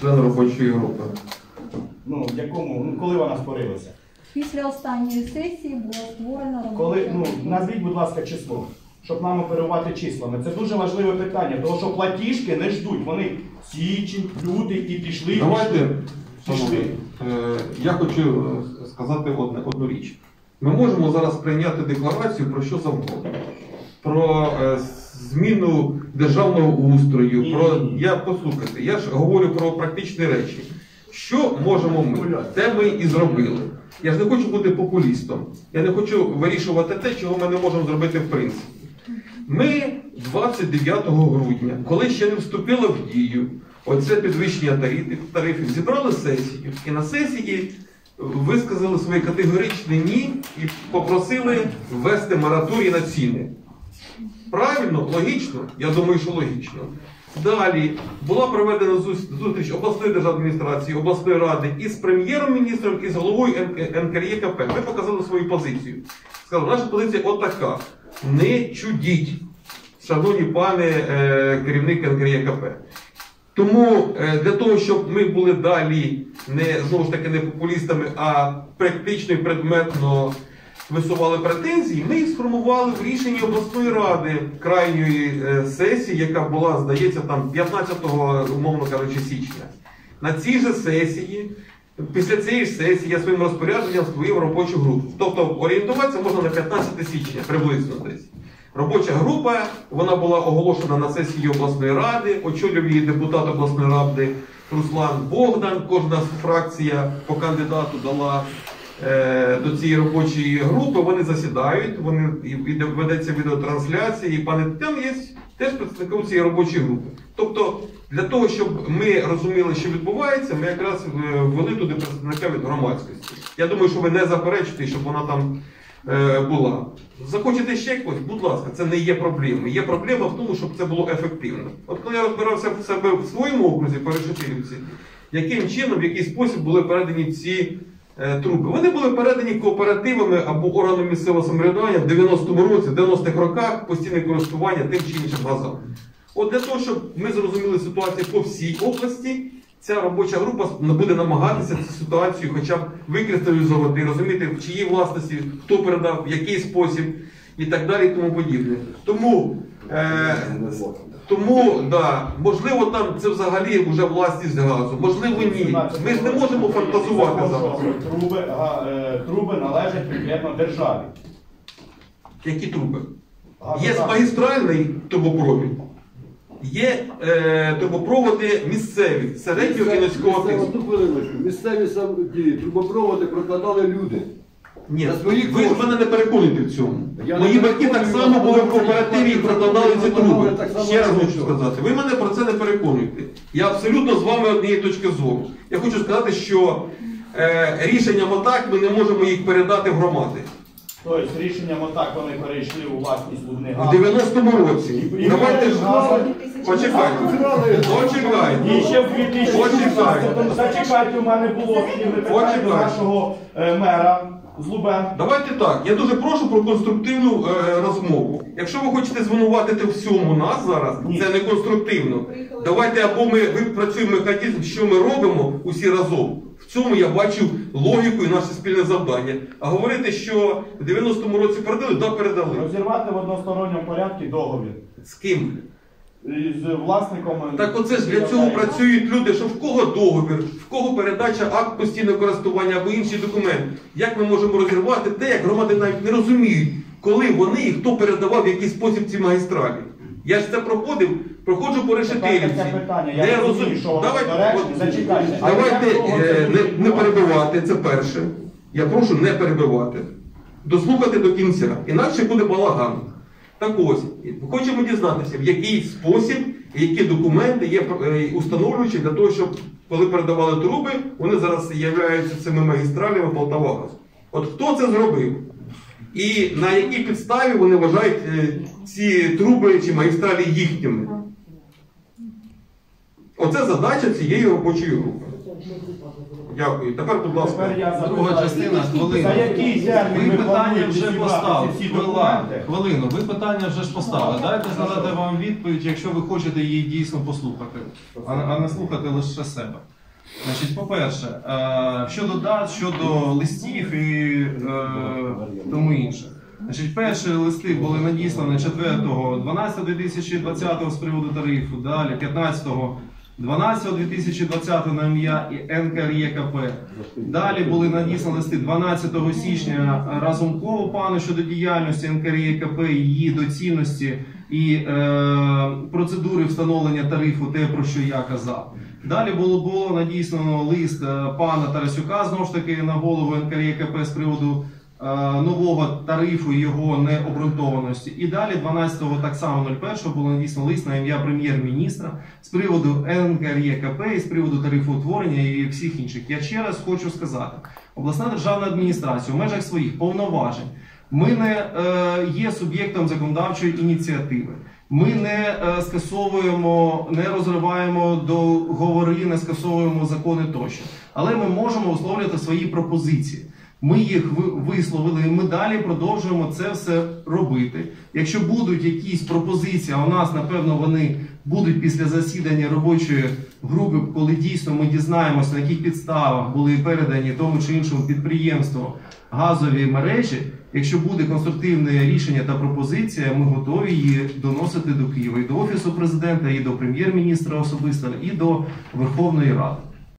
член робочої групи. Ну, в якому, ну коли вона створилася? Після останньої сесії було створено Коли, ну, група. назвіть, будь ласка, число, щоб нам оперувати числами. Це дуже важливе питання, тому що платіжки не ждуть. Вони січень, люди і пішли. Давайте, пішли. шановні, е, я хочу е, сказати одне, одну річ. Ми можемо зараз прийняти декларацію про що завгодно. Про е, зміну державного устрою, про я послухайте, я ж говорю про практичні речі. Що можемо ми? Те ми і зробили. Я ж не хочу бути популістом. Я не хочу вирішувати те, чого ми не можемо зробити в принципі. Ми 29 грудня, коли ще не вступило в дію оце підвищення тарифів, тарифів, зібрали сесію і на сесії висказали своє категоричне ні і попросили ввести мораторій на ціни. Правильно, логічно? Я думаю, що логічно. Далі була проведена зустріч обласної державної адміністрації, обласної ради із прем'єром-міністром і з головою НКРЄКП. Ми показали свою позицію. Сказали, наша позиція отака. Не чудіть, шановні пане е, керівник НКРЄКП. Тому е, для того, щоб ми були далі не знову ж таки не популістами, а практично і предметно висували претензії, ми їх сформували в рішенні обласної ради крайньої е, сесії, яка була, здається, там 15-го, умовно кажучи, січня. На цій же сесії, після цієї ж сесії, я своїм розпорядженням створив робочу групу. Тобто орієнтуватися можна на 15 січня, приблизно десь. Робоча група, вона була оголошена на сесії обласної ради, очолював її депутат обласної ради Руслан Богдан. Кожна фракція по кандидату дала до цієї робочої групи. Вони засідають, вони ведеться відеотрансляція, і пане Тетян є теж представником цієї робочої групи. Тобто, для того, щоб ми розуміли, що відбувається, ми якраз е, ввели туди представника від громадськості. Я думаю, що ви не заперечите, щоб вона там е, була. Захочете ще когось, будь ласка, це не є проблемою. Є проблема в тому, щоб це було ефективно. От коли я розбирався в себе в своєму окрузі по Решетилівці, яким чином, в який спосіб були передані ці е, труби. Вони були передані кооперативами або органами місцевого самоврядування в 90-му році, в 90-х роках постійне користування тим чи іншим газом. От для того, щоб ми зрозуміли ситуацію по всій області, ця робоча група буде намагатися цю ситуацію хоча б викристалізувати, розуміти, в чиїй власності, хто передав, в який спосіб і так далі, і тому подібне. Тому, е, тому да, можливо, там це взагалі вже власність газу, можливо, ні. Ми ж не можемо фантазувати зараз. Труби, га- е, труби належать конкретно державі. Які труби? Газу- Є магістральний трубопровід, є е, трубопроводи місцеві, середнього і низького тиску. Місцеві сам- ті трубопроводи прокладали люди. Ні, свої ви ж кошти. мене не переконуєте в цьому. Я Мої не батьки так переконую, само були в кооперативі і що прокладали ці труби. так само, Ще раз хочу сказати, ви мене про це не переконуєте. Я абсолютно з вами однієї точки зору. Я хочу сказати, що е, рішенням отак ми не можемо їх передати в громади. Тобто рішенням отак вони перейшли у власність Лубнигазу. 90-му році. І- Давайте ж Лубнигазу. почекайте. Почекайте. І ще в 2016 Почекайте. зачекайте, у мене було спільне питання до Почекайте. нашого е, мера з Лубен. Давайте так. Я дуже прошу про конструктивну е, розмову. Якщо ви хочете звинуватити всьому нас зараз, Ні. це не конструктивно. Давайте або ми випрацюємо механізм, що ми робимо усі разом. В цьому я бачу логіку і наше спільне завдання. А говорити, що в 90-му році передали, да, передали. Розірвати в односторонньому порядку договір З ким? З власником. Так оце ж для цього працюють люди, що в кого договір, в кого передача акт постійного користування або інший документ. Як ми можемо розірвати те, як громади навіть не розуміють, коли вони і хто передавав в який спосіб ці магістралі. Я ж це проходив, проходжу по решетилівці. Я розумію, що Давайте, давайте е, не, не перебивати, це перше. Я прошу не перебивати. Дослухати до кінця. Інакше буде балаган. Так ось, хочемо дізнатися, в який спосіб які документи є е, установлюючі для того, щоб коли передавали труби, вони зараз являються цими магістралями Полтавагаз. От хто це зробив? І на якій підставі вони вважають е, ці труби чи магістралі їхніми? Оце задача цієї робочої групи. Дякую. Тепер, будь ласка. Тепер я Друга запитаю, частина хвилина. За Ви питання вже зібрати поставили. всі Хвила- документи? Хвилину, ви питання вже ж поставили. Дайте задати вам відповідь, якщо ви хочете її дійсно послухати, а, а не слухати лише себе. Значить, по-перше, е, щодо дат, щодо листів і е, тому інше. Значить, перші листи були надіслані 4.12.2020 з приводу тарифу, далі 15 12.2020 на ім'я НКРЄКП. Далі були надіслані листи 12 січня Разумкову пану щодо діяльності НКРЄКП, її доцільності і е, процедури встановлення тарифу, те про що я казав. Далі було, було надіслано лист е, пана Тарасюка знову ж таки на голову НКРЄКП з приводу нового тарифу і його необґрунтованості. І далі 12-го так само 01-го було надіслано лист на ім'я прем'єр-міністра з приводу НКРЄКП і з приводу тарифу утворення і всіх інших. Я ще раз хочу сказати, обласна державна адміністрація у межах своїх повноважень. Ми не е, є суб'єктом законодавчої ініціативи. Ми не е, скасовуємо, не розриваємо договори, не скасовуємо закони тощо. Але ми можемо висловлювати свої пропозиції. Ми їх ви- висловили, і ми далі продовжуємо це все робити. Якщо будуть якісь пропозиції, а у нас напевно вони будуть після засідання робочої групи, коли дійсно ми дізнаємося, на яких підставах були передані тому чи іншому підприємству газові мережі. Якщо буде конструктивне рішення та пропозиція, ми готові її доносити до Києва і до офісу президента, і до прем'єр-міністра особисто, і до Верховної Ради.